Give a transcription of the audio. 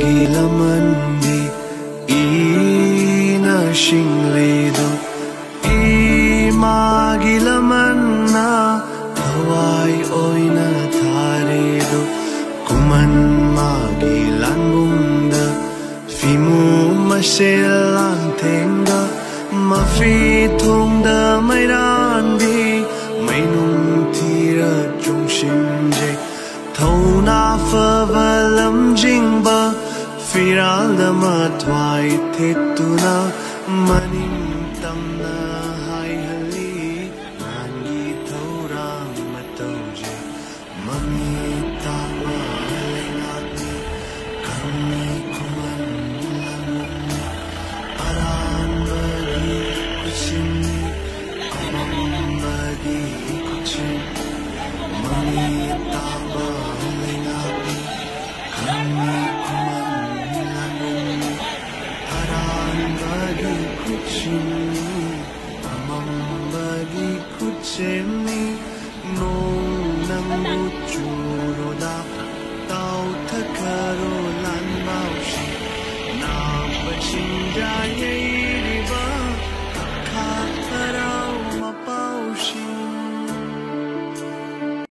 gila mandi ina shinglido ima gila manna thawai oina tharido kuman ma gilan bunda fimu maselang thenga mafi thongda mairandi mainung thira chung shinje thau na किरालमध्वायथितुना मनि न। 心里，茫茫的苦涩里，朦胧中柔柔的，透着颗柔烂漫心，那么亲切耶。